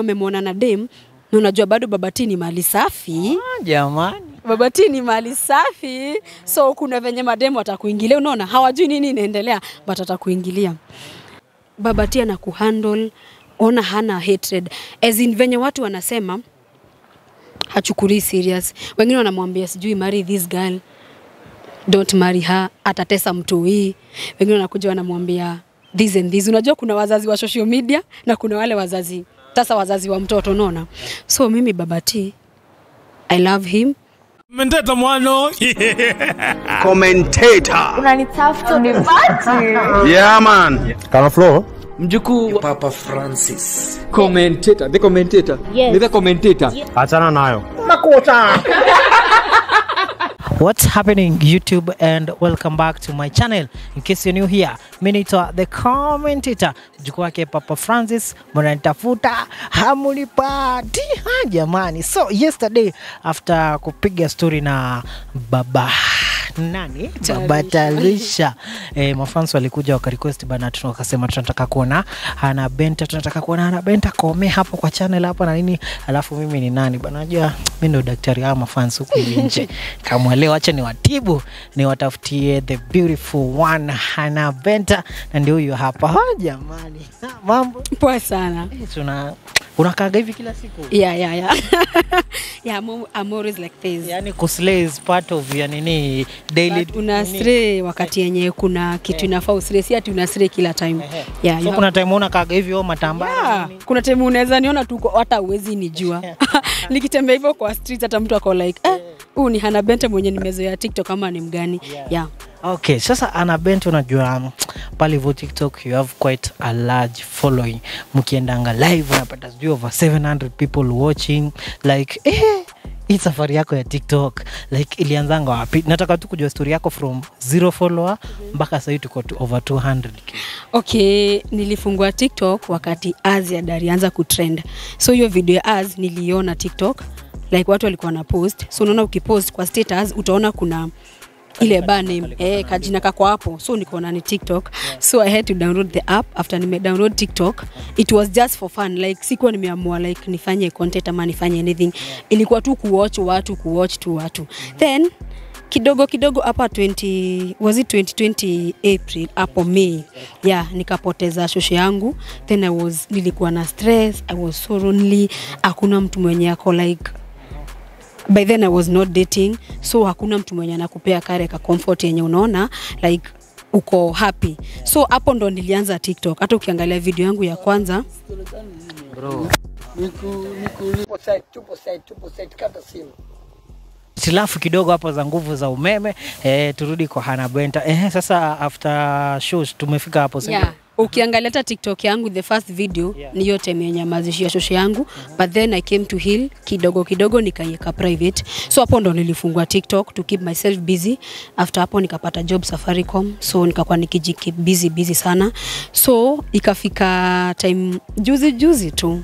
amemwona na dem na unajua bado babati ni mali safi. Jamani. babati ni mali safi. So kuna venye mademu atakuingilia unaona hawajui nini inaendelea but atakuingilia. Babati ana kuhandle ona hana hatred. As in venye watu wanasema hachukulii serious. Wengine wanamwambia sijui marry this girl. Don't marry her. Atatesa mtu hii. Wengine wanakuja wanamwambia this and this. Unajua kuna wazazi wa social media na kuna wale wazazi sasa wazazi wa mtoto nona. so mimi babati i love him Menteta mwano. commentator. unanitafuta bati Yeah, man. Kana flow mjukuu wa Papa Francis. commentator the commentator Yes. ni the commentator achana nayo. What's happening YouTube and welcome back to my channel. In case you're new here, mimi naitwa the commentator. Mjukuu wake Papa Francis, mnanitafuta hamunipati. Ha, jamani. So yesterday after kupiga story na baba nani? Baba E, eh, mafans walikuja wakarequest bana, wakasema tunataka kuona Hana Benta, tunataka kuona Hana Benta kome hapo kwa channel hapa na nini. Alafu mimi ni nani bana, najua mimi ndo daktari wa mafans huku nje. Kama leo acha niwatibu, niwatafutie the beautiful one Hana Benta, na ndio huyo hapa. Ha, jamani, mambo. Poa sana. E, tuna unakaga hivi kila siku? Yeah yeah yeah. Yeah I'm, I'm always like this. Yani kuslay is part of ya nini daily But una stray wakati yenye kuna kitu inafaa usre si ati una stray kila time. Yeah, so you kuna time unakaga hivi o matambara Yeah, kuna time unaweza niona tu uko- hata uwezi nijua. Nikitembea hivyo kwa street hata mtu ako like eh, huu ni Hana Bente mwenye nimezoea TikTok ama ni mgani yeah. Okay, sasa Hana Bente unajua pale hivyo TikTok you have quite a large following. Mkiendanga live unapata sijui over 700 people watching like eh, hii safari yako ya TikTok like ilianzanga wapi? Nataka tu kujua story yako from zero follower mpaka sasa tuko tu over 200k. Okay, nilifungua TikTok wakati Aziad alianza kutrend. So hiyo video ya Az niliona TikTok like watu walikuwa na post. So unaona ukipost kwa status utaona kuna ile bar name eh, kajina kako hapo. So nikaona ni tiktok. So i had to download the app. After nime download tiktok it was just for fun. Like sikuwa nimeamua like nifanye content ama nifanye anything. Ilikuwa tu kuwatch watu kuwatch tu watu. Then kidogo kidogo hapa 20 was it 2020 april? Hapo may. Yeah nikapoteza shosho yangu. Then i was nilikuwa na stress. I was so lonely. Hakuna mtu mwenye ako like by then i was not dating so hakuna mtu mwenye anakupea kare ka comfort yenye unaona like uko happy. So hapo ndo nilianza tiktok. Hata ukiangalia video yangu ya kwanza. Bro, Hitilafu kidogo hapo za nguvu za umeme. Eh, turudi kwa Hana Benta eh, sasa after shows tumefika hapo sasa yeah. Ukiangalia hata tiktok yangu the first video Yeah. ni yote imenyamazishia yenye yangu ya -hmm. yangu but then i came to heal kidogo kidogo nikaiweka private so hapo ndo nilifungua tiktok to keep myself busy after hapo nikapata job safaricom so nikakuwa nikijikeep busy busy sana so ikafika time juzi juzi tu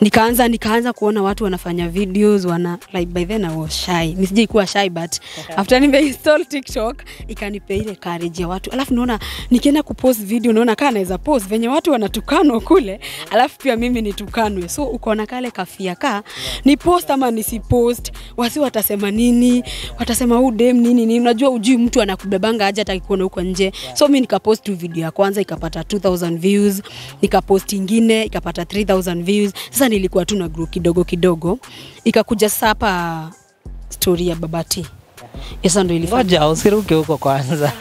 nikaanza nikaanza kuona watu wanafanya videos wana like by then I was shy. Nisije kuwa shy but after nimeinstall TikTok ikanipa ile courage ya watu. Alafu naona nikienda kupost video naona kama naweza post venye watu wanatukanwa kule alafu pia mimi nitukanwe. So uko na kale kafia ka ni post ama nisipost wasi watasema nini? Watasema huu dem nini nini? Unajua ujui mtu anakubebanga aje hata akikuona huko nje. So mimi nikapost tu video ya kwanza ikapata 2000 views nikapost ingine ikapata 3000 views. Sasa nilikuwa tu na group kidogo kidogo ikakuja sapa story ya babati. Sasa ndo ilifanya ngoja usiruke huko kwanza.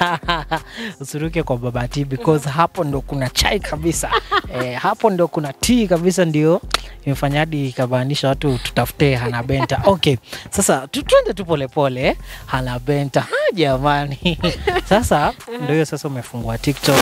Usiruke kwa babati because hapo ndo kuna chai kabisa. Eh, hapo ndo kuna tea kabisa ndio imefanya hadi ikabaanisha watu tutafute Hana Benta. Okay sasa tu- tuende tu polepole Hana Benta. Ha, jamani. Sasa ndio hiyo sasa umefungua TikTok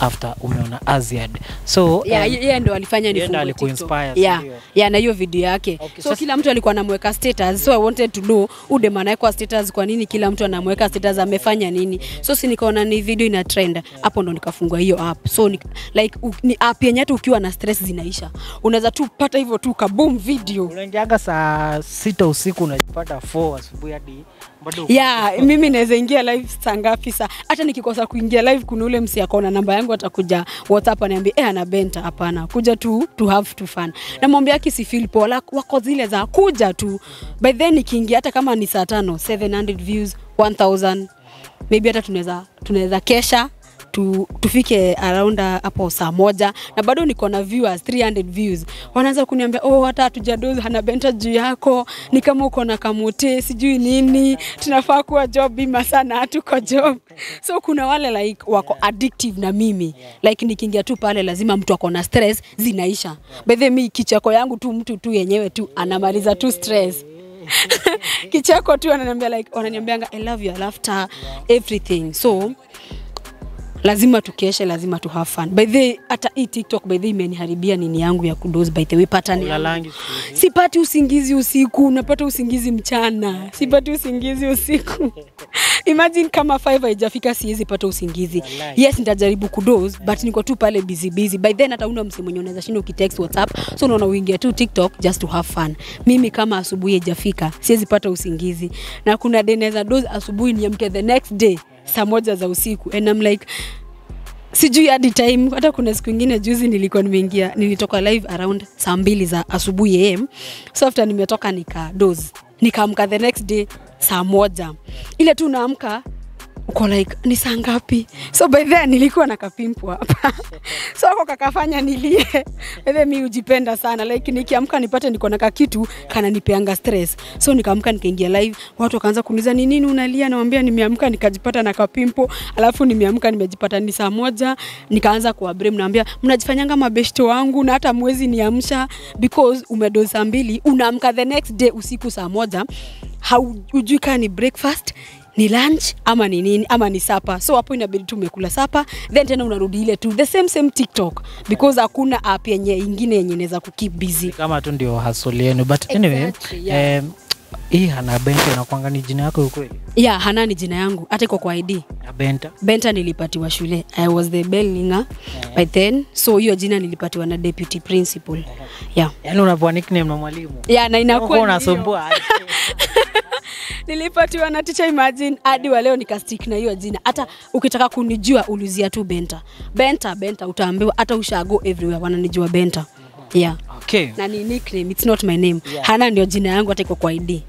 after umeona Aziad. So Yeah, um, yeye ndo alifanya yeye ndo alikuinspire, yeah, ndio? yeah, na hiyo video yake. Okay, so so kila mtu alikuwa anamweka status. So i wanted to know ude maana kwa status kwa nini kila mtu anamweka status amefanya nini? So si nikaona ni video ina trend. Hapo ndo nikafungua hiyo app. So ni, like u, ni app yenye hata ukiwa na stress zinaisha. Unaweza tu pata hivyo tu kaboom video. Unaingiaga saa sita usiku unajipata 4 asubuhi hadi Ya mimi naweza ingia live saa ngapi saa? Hata nikikosa kuingia live kuna ule msi akaona namba yangu atakuja whatsapp aniambia eh ana benta hapana kuja tu to have to fun. Na mwambia yake kisi feel poa wako zile za kuja tu. By then nikiingia hata kama ni saa tano 700 views 1000 maybe hata tunaweza tunaweza kesha tu, tufike around hapo saa moja na bado niko na viewers 300 views. Wanaanza kuniambia oh hata hatujadozi hana benta juu yako. Ni kama uko na kamote sijui nini. Tunafaa kuwa job bima sana hatuko job. So kuna wale like wako addictive na mimi. Like nikiingia tu pale lazima mtu ako na stress zinaisha. By the way, mi kicheko yangu tu mtu tu yenyewe tu anamaliza tu stress. Kicheko tu ananiambia like wananiambianga I love your laughter everything. So lazima tukeshe lazima tu have fun. By the way, hata hii tiktok by the way imeniharibia nini yangu ya kudoze by the way pattern ni Ulalangi sipati usingizi usiku napata usingizi mchana. Sipati usingizi usiku. Imagine kama 5 haijafika siwezi pata usingizi. Yes nitajaribu kudoze but niko tu pale busy busy. By then hata una msimu mwenye unaweza shinda ukitext whatsapp so unaona uingia tu tiktok just to have fun. Mimi kama asubuhi haijafika siwezi pata usingizi. Na kuna day naweza doze asubuhi niamke the next day saa moja za usiku. And I'm like sijui hadi time. Hata kuna siku ingine juzi nilikuwa nimeingia nilitoka live around saa mbili za asubuhi am so after nimetoka nika dose nikaamka the next day saa moja. Ile tu naamka uko like ni saa ngapi? So by then nilikuwa na kapimpu hapa. So ako kakafanya nilie. Eve mi hujipenda sana. Like nikiamka nipate niko na kakitu kananipeanga stress. So nikaamka nikaingia live watu wakaanza kuniuliza ni nini unalia? Naambia nimeamka nikajipata na kapimpo alafu nimeamka nimejipata ni saa moja. Nikaanza kuwa blame, naambia mnajifanyanga mabeshto wangu na hata mwezi niamsha because umedo saa mbili. Unaamka the next day usiku saa moja. Haujui kaa ni breakfast ni lunch ama ni nini ama ni sapa. So hapo inabidi tu umekula sapa then tena unarudi ile tu the same same tiktok. Because hakuna app yenye ingine yenye inaweza kukeep busy. Kama tu ndio hustle yenu but anyway Exactly, yeah. um, hii hana benta inakwanga ni jina yako ukweli? Ya yeah, hana ni jina yangu hata iko kwa id Na benta? Benta nilipatiwa shule. I was the bellinger by then. So hiyo jina nilipatiwa na deputy principal. Yeah. Yaani unapewa nickname na mwalimu? Yeah na inakuwa unasumbua? nilipatiwa na teacher imagine hadi wa leo nikastick na hiyo jina. Hata ukitaka kunijua ulizia tu benta. Benta benta utaambiwa hata ushago everywhere wananijua benta. Yeah. Okay. Na ni nickname it's not my name. Yeah. hana ndio jina yangu hata iko kwa id yeah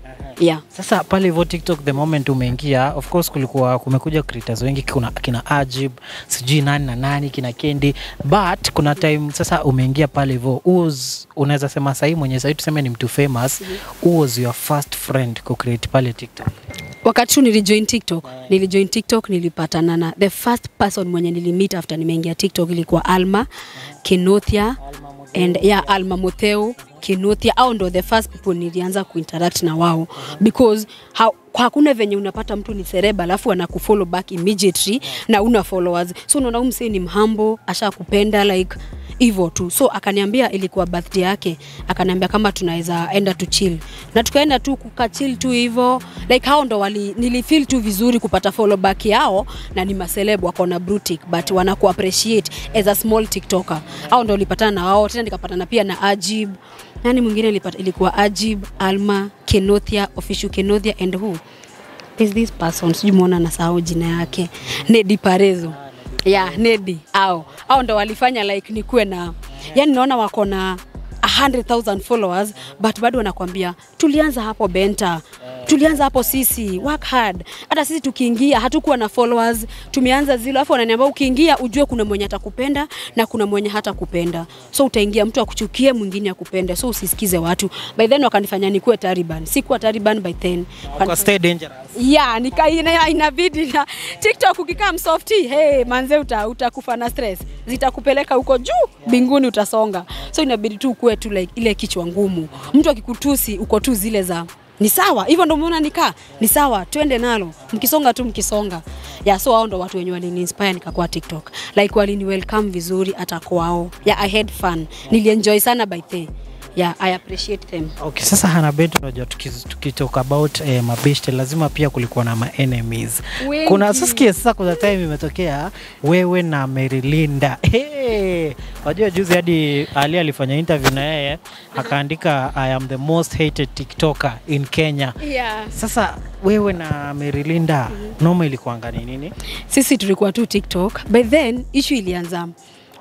sasa pale hivyo tiktok the moment umeingia of course kulikuwa kumekuja creators wengi kuna kina ajib sijui nani na nani kina kendi but kuna time sasa umeingia pale hivyo uz unaweza sema sahii mwenye sahii tuseme ni mtu famous who was your first friend kucreate pale tiktok? Wakati tu nilijoin tiktok nilijoin tiktok nilipatana na the first person mwenye nilimit after nimeingia tiktok ilikuwa alma kinothia and yeah, alma motheo kinothia au ndo the first people nilianza kuinteract na wao. Because ha, hakuna venye unapata mtu ni sereba alafu anakufollow back immediately na una followers. So unaona huyu msee ni mhambo ashakupenda like hivyo tu. So akaniambia ilikuwa birthday yake. Akaniambia kama tunaweza enda tu chill. Na tukaenda tu kuka chill tu hivyo. Like hao ndo wali nilifeel tu vizuri kupata follow back yao na ni maseleb wako na brutic but wanaku appreciate as a small tiktoker. Hao ndo nilipatana na wao tena nikapatana pia na ajib nani mwingine ilikuwa ajib alma kenothia official kenothia and who? Is this person? Sijui mwona nasahau jina yake. Nedi parezo. Yeah, nedi. Au. Au ndo walifanya like nikuwe na yani naona wako na 100,000 followers but bado wanakwambia tulianza hapo benta tulianza hapo sisi work hard. Hata sisi tukiingia hatukuwa na followers. Tumeanza zile alafu wananiambia ukiingia ujue kuna mwenye atakupenda na kuna mwenye hata kupenda so utaingia mtu akuchukie mwingine akupende. So usisikize watu. By then wakanifanya nikuwe taliban. Sikuwa taliban by then. Kwa stay dangerous. Yeah, nika ina, inabidi na tiktok ukikaa msofti hey, manze uta, utakufa na stress. Zitakupeleka huko juu mbinguni utasonga. So inabidi tu ukuwe tu like ile kichwa ngumu. Mtu akikutusi uko tu zile za ni sawa hivyo ndo umeona nikaa? Ni sawa twende nalo. Mkisonga tu mkisonga. Ya so hao ndo watu wenye walini inspire nikakuwa tiktok. Like walini welcome vizuri hata kwao. Ya i had fun. Nilienjoy sana by the yeah i appreciate them Okay, sasa Hanabet, unajua tuki- tukitalk about eh, mabeshte lazima pia kulikuwa na maenemies. Wengi. Kuna sasikia sasa, kuna time imetokea wewe na Merilinda. Hey, wajua juzi hadi Ali alifanya interview na yeye akaandika I am the most hated TikToker in Kenya. yeah. Sasa wewe na Merilinda mm -hmm. noma ilikuanga ni nini? sisi tulikuwa tu tiktok by then issue ilianza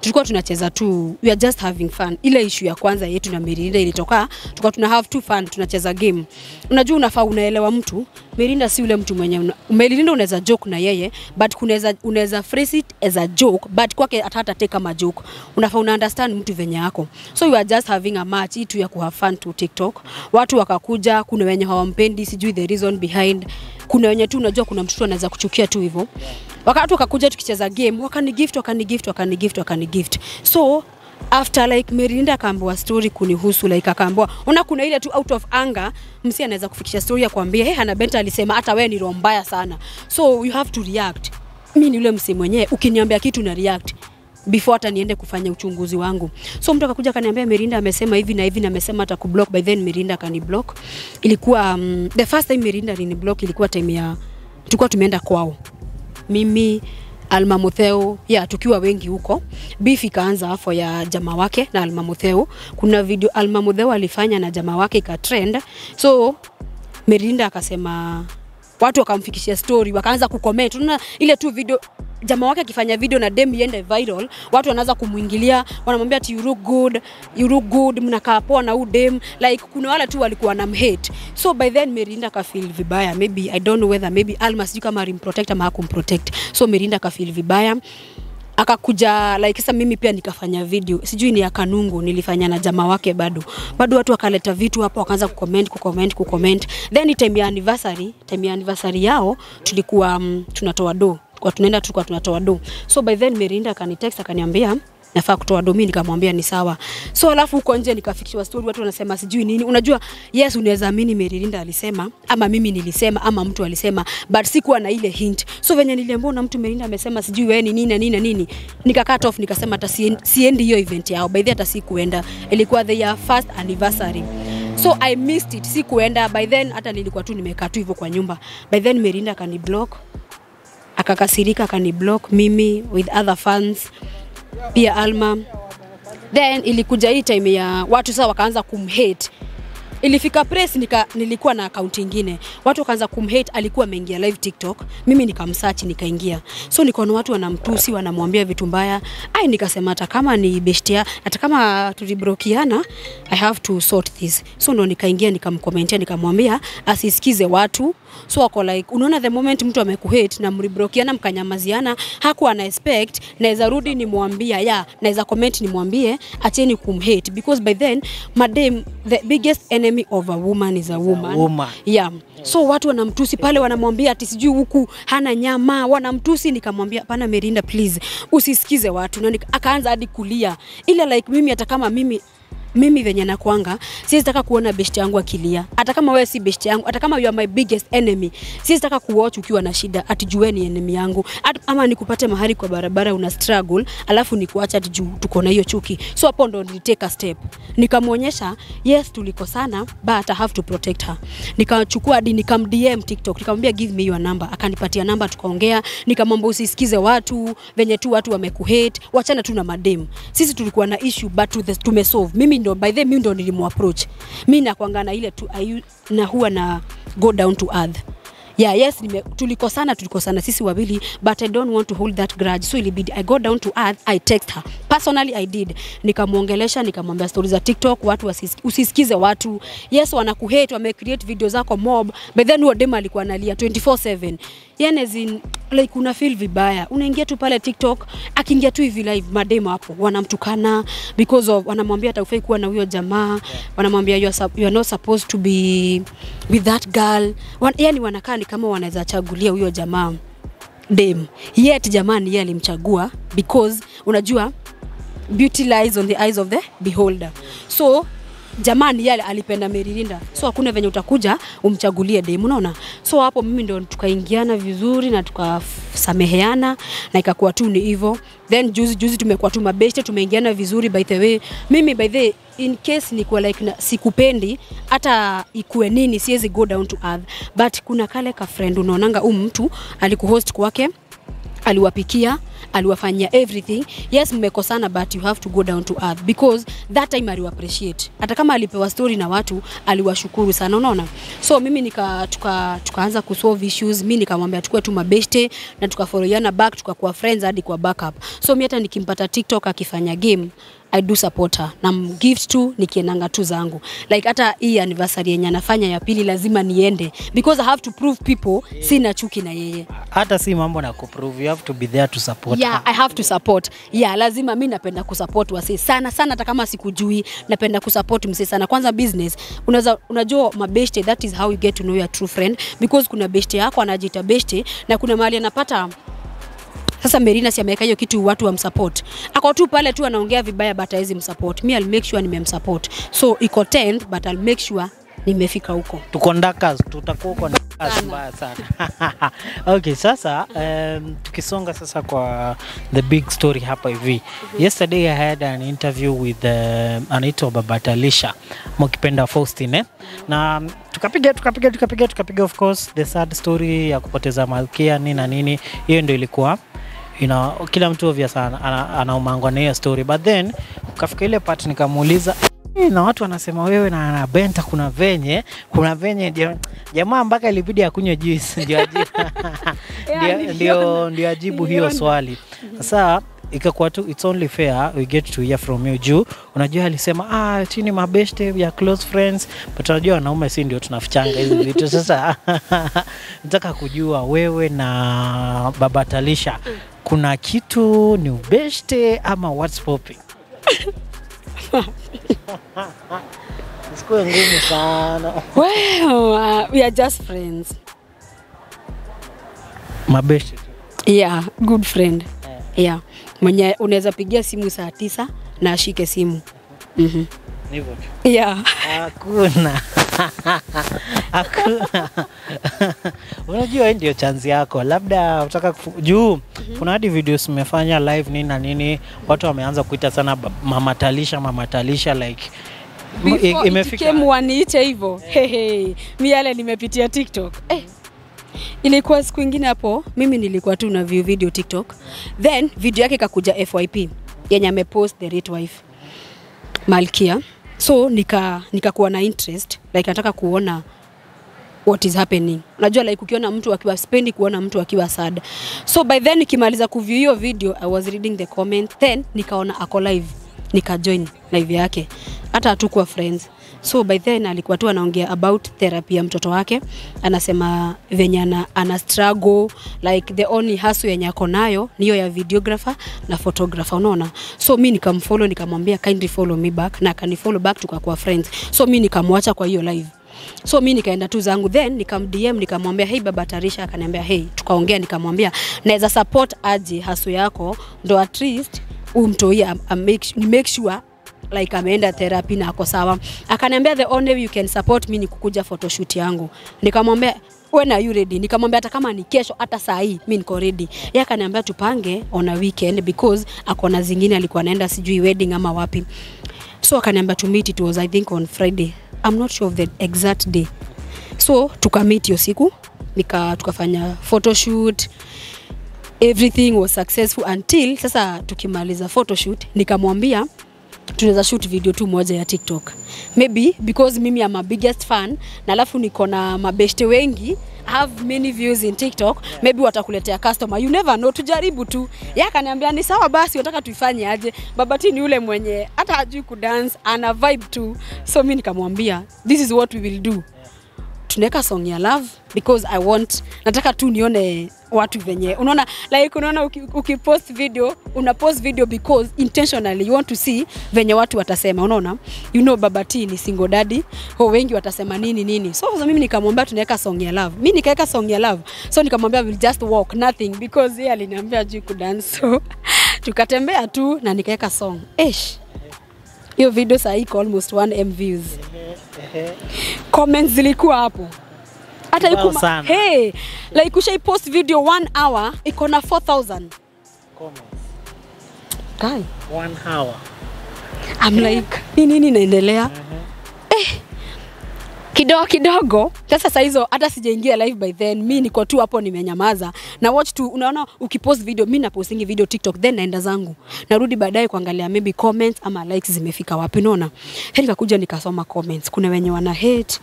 tulikuwa tunacheza tu we are just having fun. Ile issue ya kwanza yetu na Merinda ilitoka tulikuwa tuna have too fun tunacheza game. Unajua unafaa unaelewa mtu Merinda si ule mtu mwenye umelinda, unaweza joke na yeye but kunaweza unaweza phrase it as a joke but kwake hata take kama joke. Unafaa una understand mtu venye yako so you are just having a match hii tu ya kuhave fun tu TikTok. Watu wakakuja kuna wenye hawampendi sijui the reason behind. Kuna wenye tu unajua kuna mtoto anaweza kuchukia tu hivyo. Wakati wakakuja tukicheza game wakani gift wakani gift wakani gift wakani gift so after like Merinda akaambiwa story kunihusu like akaambiwa una kuna ile tu out of anger. Msi anaweza kufikisha story ya kuambia hey, Hana Benta alisema hata wewe ni roho mbaya sana. So you have to react. Mimi ni yule msi mwenyewe ukiniambia kitu na react before hata niende kufanya uchunguzi wangu. So mtu akakuja akaniambia Merinda amesema hivi na hivi na amesema hata kublock. By then Merinda akaniblock. Ilikuwa um, the first time Merinda aliniblock ilikuwa time ya tulikuwa tumeenda kwao. Mimi Alma Mutheu ya tukiwa wengi huko, beef ikaanza hapo ya jamaa wake na Alma Mutheu. Kuna video Alma alifanya na jamaa wake ikatrend, so Merinda akasema watu wakamfikishia story, wakaanza kucomment. Unaona ile tu video jamaa wake akifanya video na dem iende viral, watu wanaanza kumwingilia, wanamwambia ati you look good, you look good, mnakaa poa na huu dem. Like kuna wale tu walikuwa na mhate, So by then Merinda akafeel vibaya, maybe I don't know whether maybe Alma sijui kama alimprotect ama hakumprotect. So Merinda akafeel vibaya. Akakuja like sasa mimi pia nikafanya video. Sijui ni ya kanungu nilifanya na jamaa wake bado. Bado watu wakaleta vitu hapo wakaanza kucomment kucomment kucomment. Then time ya anniversary time ya anniversary yao tulikuwa um, tunatoa do kwa tunaenda tulikuwa tunatoa do. So by then Merinda akanitext akaniambia nafaa kutoa domi nikamwambia ni sawa. So alafu huko nje nikafikishiwa story watu wanasema sijui nini. Unajua yes unaweza amini Merilinda alisema ama mimi nilisema ama mtu alisema but sikuwa na ile hint. So venye niliambiwa na mtu Merilinda amesema sijui wewe ni nini nini nini nikakat off nikasema hata siendi hiyo event yao. By the hata sikuenda. Ilikuwa their first anniversary. So i missed it sikuenda. By then hata nilikuwa tu nimekaa tu hivyo kwa nyumba. By then Merinda akaniblock akakasirika akaniblock mimi with other fans pia Alma. Then ilikuja hii time ya watu sasa wakaanza kumhate ilifika press nika, nilikuwa na account ingine. Watu wakaanza kumhate alikuwa ameingia live tiktok. Mimi nikamsearch nikaingia. So nikaona watu wanamtusi wanamwambia vitu mbaya. Ai nikasema hata kama ni bestia hata kama tulibrokiana i have to sort this. So ndo nikaingia nikamkomentia nikamwambia asisikize watu. So wako like unaona the moment mtu amekuhate na mlibrokiana mkanyamaziana hakuwa ana expect naweza rudi nimwambia ya naweza comment nimwambie acheni kumhate. Because by then madam the biggest enemy of a woman is a woman, woman. yeah Yes. so watu wanamtusi pale wanamwambia ati sijui huku hana nyama wanamtusi nikamwambia pana Merinda please usisikize watu na akaanza hadi kulia ile like mimi hata kama mimi mimi venye nakwanga siwezi taka kuona best yangu akilia. Hata kama wewe si best yangu hata kama you are my biggest enemy siwezi taka kuwatch ukiwa na shida atijue ni enemy yangu. At, ama nikupate mahali kwa barabara una struggle alafu nikuacha ati juu tuko na hiyo chuki. So hapo ndo nilitake a step. Nikamwonyesha yes tulikosana but I have to protect her. Nikachukua hadi nikam DM TikTok nikamwambia give me your number. Akanipatia namba tukaongea. Nikamwambia usisikize watu venye tu watu wamekuhate wachana tu na madem sisi tulikuwa na issue but tumesolve. Mimi ndo by the mimi ndo nilimapproach mi nakwanga na ile tu na huwa na go down to earth yeah yes nime, tulikosana tulikosana sisi wawili but i don't want to hold that grudge. So ilibidi i go down to earth i text her. Personally i did. Nikamwongelesha nikamwambia stori za tiktok watu wasis, usisikize watu. Yes wanakuhate wamecreate video zako mob but then huo dem alikuwa analia 24/7 yani like una feel vibaya. Unaingia tu pale tiktok akiingia tu hivi live mademo hapo wanamtukana because of wanamwambia atakufai kuwa na huyo jamaa. Wanamwambia you are, you are not supposed to be with that girl. Wan, yani wanakaa ni kama wanaweza chagulia huyo jamaa dem. Yet jamani yeye alimchagua because unajua beauty lies on the eyes of the beholder. So jamani yale alipenda Merilinda, so hakuna venye utakuja umchagulie dem, unaona. So hapo mimi ndo tukaingiana vizuri na tukasameheana na ikakuwa tu ni hivyo. Then juzi juzi tumekuwa tu mabeste, tumeingiana vizuri. By the way, mimi by the in case nikuwa like na, sikupendi hata ikue nini, siwezi go down to earth, but kuna kale ka friend unaonanga, huyu mtu alikuhost kwake aliwapikia aliwafanyia everything. Yes mmekosana but you have to go down to earth because that time aliwa appreciate hata kama alipewa story na watu aliwashukuru sana unaona? So mimi nika tuka, tukaanza kusolve issues mimi nikamwambia tukue tu mabeste na tukafollowiana back tukakuwa friends hadi kwa backup. So mimi hata nikimpata tiktok akifanya game I do support her na gift tu nikienanga tu zangu like hata hii anniversary yenye anafanya ya pili lazima niende because I have to prove people yeah. sina chuki na yeye hata si mambo na kuprove you have to be there to support yeah, her. I have to support. Yeah, lazima mi napenda kusupport wasi sana sana, hata kama sikujui, napenda kusupport msee sana. Kwanza business, unaweza unajua mabeshte, that is how you get to know your true friend because kuna beshte yako anajiita beshte na kuna mahali anapata sasa Merina si ameweka hiyo kitu watu wamsupport. Ako tu pale tu anaongea vibaya but hawezi msupport. Me I'll make sure nimemsupport. So iko 10 but I'll make sure nimefika huko. tuko ndakas tutakuwa kwa ndakas mbaya sana okay sasa um, tukisonga sasa kwa the big story hapa hivi Mm -hmm. yesterday i had an interview with uh, anaitwa babatalisha mkipenda Faustine eh? na um, tukapiga tukapiga tukapiga tukapiga of course the sad story ya kupoteza malkia nini na nini hiyo ndio ilikuwa you know, kila mtu ovya sana ana- anaumangwa na hiyo story. But then ukafika ile part nikamuuliza "Eh, na watu wanasema wewe na na Benta kuna venye kuna venye jamaa mpaka ilibidi akunywe juice. Ndio ajibu, ndio, ndio, ndio ajibu hiyo swali. Sasa ikakuwa tu it's only fair we get to hear from you. Juu unajua alisema ah chini mabeshte ya close friends. But unajua wanaume si ndio tunafichanga hizi vitu. Sasa nataka kujua wewe na baba Talisha kuna kitu ni ubeshte ama what's popping Sikuwe ngumu sana. Well, uh, we are just friends. Mabeshte tu. Yeah, good friend. Yeah. Mwenye unaweza pigia simu saa tisa na ashike simu. Mhm. Ni hivyo tu. Yeah. Hakuna. Hakuna. Unajua hii ndio chanzi yako, labda utaka kufu... juu kuna hadi videos mmefanya live nini na nini, watu wameanza kuita sana mamatalisha mama Talisha, mama Talisha like Before imefika waniite hivyo. Hey, hey. Mi yale nimepitia TikTok. hey. Ilikuwa siku ingine hapo, mimi nilikuwa tu na view video TikTok. Then video yake ikakuja FYP yenye amepost the rate wife. Malkia. So nika nikakuwa na interest like nataka kuona what is happening. Unajua like ukiona mtu akiwa spendi kuona mtu akiwa sad. So by then nikimaliza kuview hiyo video I was reading the comment then nikaona ako live nikajoin live yake. Hata hatukuwa friends. So by then alikuwa tu anaongea about therapy ya mtoto wake, anasema venye ana, struggle like the only hustle yenye ako nayo ni hiyo ya videographer na photographer, unaona. So mi nikamfollow nikamwambia kindly follow me back na akanifollow back tukakuwa friends. So mi nikamwacha kwa hiyo live so mi nikaenda tu zangu then nikamdm nikamwambia hey baba tarisha akaniambia hey tukaongea nikamwambia naweza support aje hasu yako ndo at least umtoi am, am make, make sure like ameenda therapy na ako sawa. Akaniambia the only way you can support me ni kukuja photoshoot yangu. Nikamwambia when are you ready? Nikamwambia hata kama ni kesho hata saa hii mimi niko ready. Yeye akaniambia tupange on a weekend because ako na zingine alikuwa anaenda sijui wedding ama wapi. So akaniambia to meet it was i think on friday. I'm not sure of the exact day. So tukamit hiyo siku nika tukafanya photoshoot everything was successful until sasa tukimaliza photoshoot nikamwambia tunaweza shoot video tu moja ya tiktok. Maybe because mimi am a biggest fan na alafu niko na mabeshte wengi have many views in tiktok maybe watakuletea customer. You never know tujaribu tu. Yeye akaniambia ni sawa basi unataka tuifanye aje? Babati ni yule mwenye hata hajui kudance ana vibe tu. So mimi nikamwambia this is what we will do tunaweka song ya love because i want nataka tu nione watu venye unaona like unaona uki- ukipost video una post video because intentionally you want to see venye watu watasema unaona? You know baba T ni single daddy ho wengi watasema nini nini. So, so mimi nikamwambia tunaweka song ya love. Mimi nikaweka song ya love. So nikamwambia we'll just walk nothing because yeye aliniambia juu kudance so tukatembea tu na nikaweka song. Esh hiyo video saa hii iko almost 1 m views. Comments zilikuwa hapo. Hata iko ikuma, hey, like ushai post video 1 hour iko na 4000 comments guy 1 hour. I'm like nini nini inaendelea? Eh, kidogo kidogo. Sasa saa hizo hata sijaingia live by then mi niko tu hapo nimenyamaza. Na watch tu unaona ukipost video mi napostingi video tiktok then naenda zangu. Narudi baadaye kuangalia maybe comments ama likes zimefika wapi unaona? Heri kakuja nikasoma comments. Kuna wenye wana hate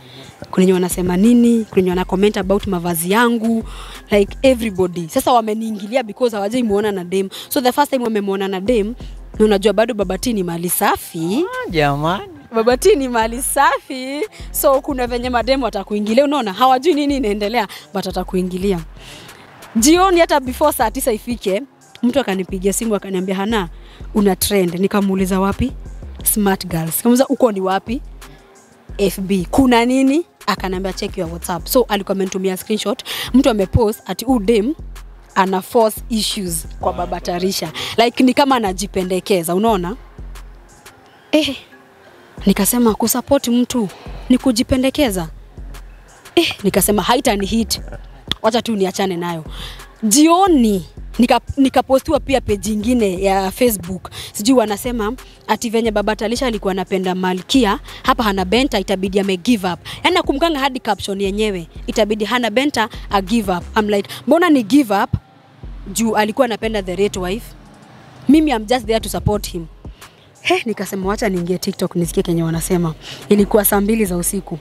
kuna wenye wanasema nini kuna wenye wana comment about mavazi yangu like everybody. Sasa wameniingilia because hawajai muona na dem. So the first time wamemuona na dem na unajua bado babati ni mali safi. Ah, Jamani. Babati ni mali safi. So kuna venye mademu watakuingilia. Unaona hawajui nini inaendelea but watakuingilia. Jioni hata before saa tisa ifike mtu akanipigia simu akaniambia hana una trend. Nikamuuliza wapi? Smart girls. Kamuuliza uko ni wapi? Fb kuna nini? Akaniambia check your whatsapp. So alikuwa amenitumia screenshot. Mtu amepost ati u dem ana force issues kwa baba tarisha like ni kama anajipendekeza. Unaona? Eh, nikasema kusupport mtu ni kujipendekeza. Eh, nikasema haitani hit. Wacha tu niachane nayo. Jioni nika- pia peji ingine ya facebook. Sijui wanasema ati venye baba talisha alikuwa anapenda malkia hapa hana benta itabidi ame give up. Yani nakumkanga hadi caption yenyewe itabidi hana benta a give up. I'm like mbona ni give up? Juu alikuwa anapenda the right wife. Mimi I'm just there to support him He, nikasema wacha niingie TikTok nisikie kenye wanasema. Ilikuwa saa mbili za usiku,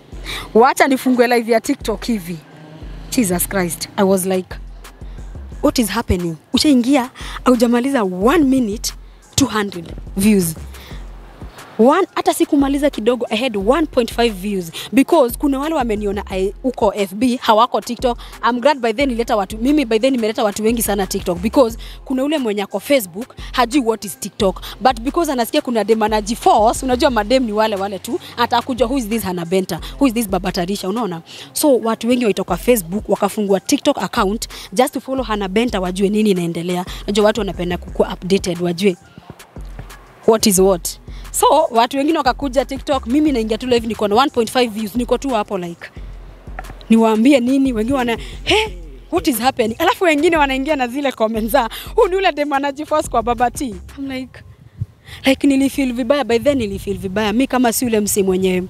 wacha nifungue live ya TikTok hivi. Jesus Christ, I was like what is happening? Ushaingia aujamaliza 1 minute 200 views One, hata sikumaliza kidogo I had 1.5 views because kuna wale wameniona huko FB hawako TikTok. I'm glad by then nileta watu mimi by then nimeleta watu wengi sana TikTok because kuna ule mwenye ako Facebook hajui what is TikTok but because anasikia kuna dem anajiforce, unajua madem ni wale wale tu, atakuja who is this Hannah Benta, who is this Baba Tarisha, unaona? So watu wengi waitoka Facebook wakafungua TikTok account just to follow Hannah Benta wajue nini inaendelea. Unajua watu wanapenda kukuwa updated wajue what is what. So watu wengine wakakuja tiktok mimi naingia tu live niko na 1.5 views niko tu hapo like niwaambie nini? Wengine wana he what is happening? Alafu wengine wanaingia na zile comments za huu ni ule dem anajiforce kwa baba t. I'm like like nilifeel vibaya. By then nilifeel vibaya. Mi kama si ule msi mwenye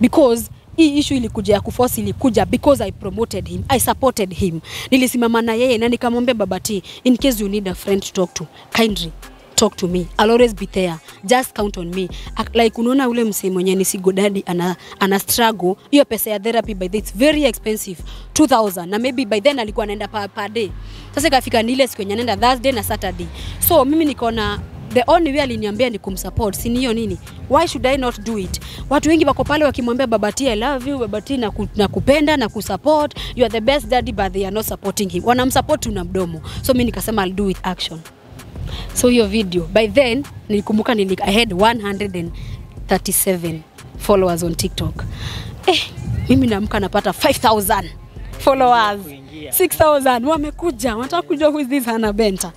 because hii issue ilikuja ya kuforce ilikuja because I promoted him I supported him. Nilisimama na yeye na nikamwambia baba T in case you need a friend to talk to kindly talk to me. I'll always be there. Just count on me. Like unaona ule msee mwenye ni sigodadi ana, ana struggle. Hiyo pesa ya therapy by the it's very expensive. 2000 na maybe by then alikuwa anaenda per, per day. Sasa ikafika ni ile siku yenye anaenda Thursday na Saturday. So mimi nikaona the only way aliniambia ni kumsupport si niyo nini? Why should i not do it? Watu wengi wako pale wakimwambia babati i love you babati na, ku, na kupenda na kusupport you are the best daddy but they are not supporting him. Wanamsupport tu na mdomo. So mimi nikasema i'll do it action so hiyo video by then nilikumbuka nili, i had 137 followers on tiktok. Eh, mimi naamka napata 5000 followers. 6000 wamekuja wanataka kujua who is this Hannah Benta?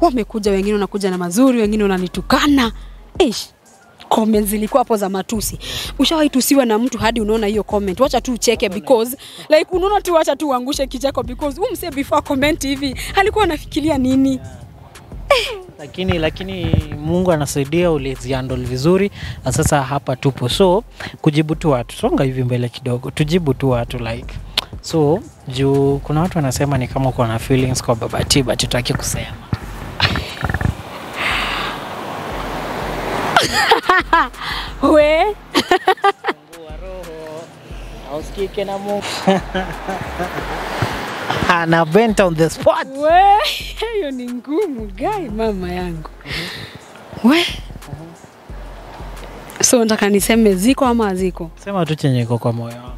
Wamekuja wengine wanakuja na mazuri wengine wananitukana. Ish, comments zilikuwa hapo za matusi. Ushawahi tusiwa na mtu hadi unaona hiyo comment? Wacha tu ucheke because like unaona tu wacha tu uangushe kicheko because umse before comment hivi alikuwa anafikiria nini lakini lakini Mungu anasaidia, ulizihandle vizuri, na sasa hapa tupo. So kujibu tu watu, songa hivi mbele kidogo, tujibu tu watu like so juu kuna watu wanasema ni kama uko na feelings kwa Baba Tiba, but tutaki kusema. we Ausikike na Mungu. Hannah vent on the spot. we hiyo ni ngumu gai mama yangu we so nataka niseme ziko ama haziko Sema tu chenye iko kwa moyo wako.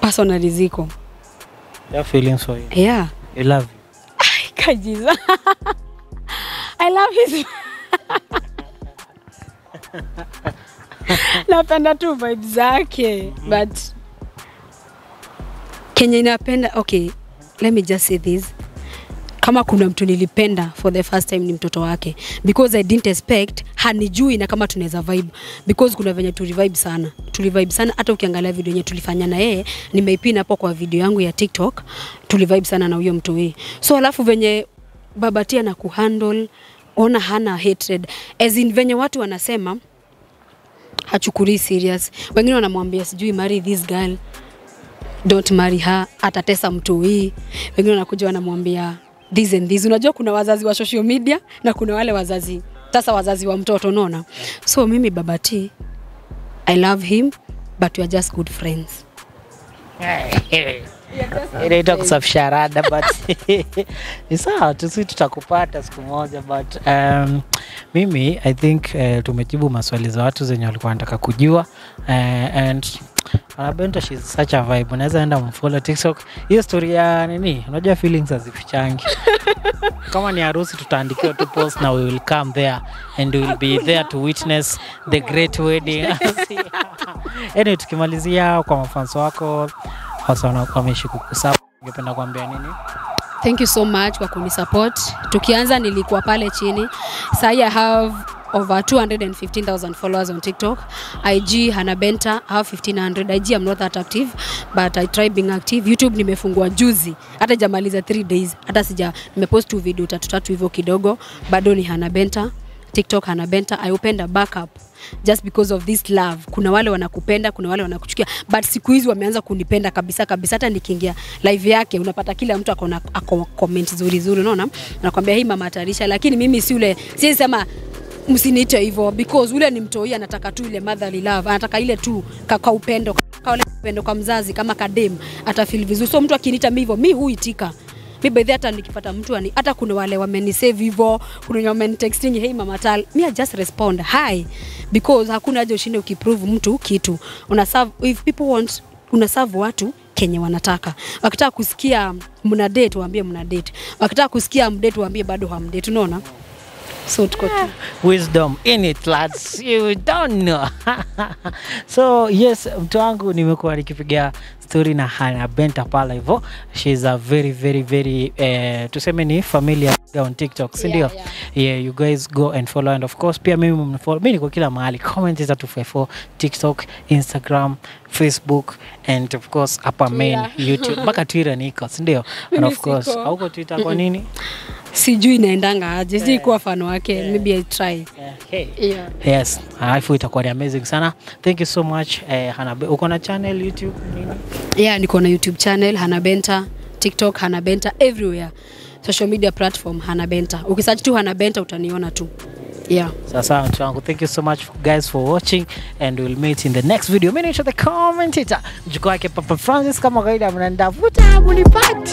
personally ziko Yeah, feelings for you. yeah I love you. kajiza i love his napenda tu vibe zake but Kenya inapenda okay let me just say this. Kama kuna mtu nilipenda for the first time ni mtoto wake. Because I didn't expect hanijui na kama tunaweza vibe. Because kuna venye tulivibe sana. Tulivibe sana hata ukiangalia video yenye tulifanya na yeye nimeipina hapo kwa video yangu ya TikTok tulivibe sana na huyo mtu hii so alafu venye babatia na kuhandle ona hana hatred. As in venye watu wanasema hachukulii serious. Wengine wanamwambia sijui marry this girl don't marry her atatesa mtu hii. Wengine wanakuja wanamwambia this and this. Unajua kuna wazazi wa social media na kuna wale wazazi sasa wazazi wa mtoto unaona? So mimi baba T, i love him but we are just good friends inaitwa kusafisha rada but ni sawa tu, si tutakupata siku moja but um, mimi i think uh, tumejibu maswali za watu zenye walikuwa wanataka kujua uh, and Anabenta she's such a vibe. Unaweza enda mfollow TikTok. Hiyo story ya nini? Unajua feelings hazifichangi. Kama ni harusi tutaandikiwa tu post na we will come there and we will be there to witness the great wedding. anyway, tukimalizia kwa mafanso wako hasa wameishi kukusapa, ungependa kuambia nini? thank you so much kwa kunisupport tukianza nilikuwa pale chini sasa i have over 215,000 followers on TikTok. IG Hana Benta, I have 1500. IG I'm not that active but I try being active. YouTube nimefungua juzi, hata jamaliza 3 days, hata sija nimepost tu video tatu tatu hivyo kidogo, bado ni Hana Benta. TikTok Hana Benta. I opened a backup just because of this love. Kuna wale wanakupenda, kuna wale wanakuchukia, but siku hizi wameanza kunipenda kabisa kabisa. Hata nikiingia live yake unapata kila mtu akona ako comment zuri zuri, unaona, anakuambia hii mama tarisha, lakini mimi si ule, siwezi sema msiniite hivyo because ule ni mtoi anataka tu ile motherly love. Anataka ile tu ka upendo kwa upendo kwa mzazi kama kadem atafeel vizuri. So mtu akiniita mimi hivyo mi huitika mi baidhi hata nikipata mtu ani hata kuna wale wamenisave hivyo kuna wenye wamenitexting hey mama tal. Mi I just respond hi. Because hakuna haja ushinde ukiprove mtu kitu. Una if people want una watu kenye wanataka. Wakitaka kusikia mna date waambie mna date. Wakitaka kusikia mdate waambie bado hamdate. Unaona? So tuko tu wisdom in it lads. You don't know. So yes mtu wangu nimekuwa nikipiga story na Hana Benta pala hivyo she's a very very very eh, tuseme ni familia on TikTok si ndio Yeah, yeah. you guys go and follow and of course pia mimi mnifollow mimi niko kila mahali comment za 254 TikTok Instagram Facebook and of course hapa main YouTube mpaka Twitter niko si ndio and of course hauko Twitter kwa nini sijui inaendanga aje sijui kuwa fan wake yeah. maybe I try yeah. hey. yeah. yes alafu itakuwa ni amazing sana thank you so much eh, Hanabe. Be- uko na channel youtube nini yeah niko na youtube channel Hana Benta tiktok Hana Benta everywhere. Social media platform Hana Benta. Ukisearch tu Hana Benta utaniona tu. Yeah. Sasa mtu wangu thank you so much guys for watching and we'll meet in the next video. Mimi naitwa the commentator. Mjukuu wake papa francis kama kawaida mnandavuta munipati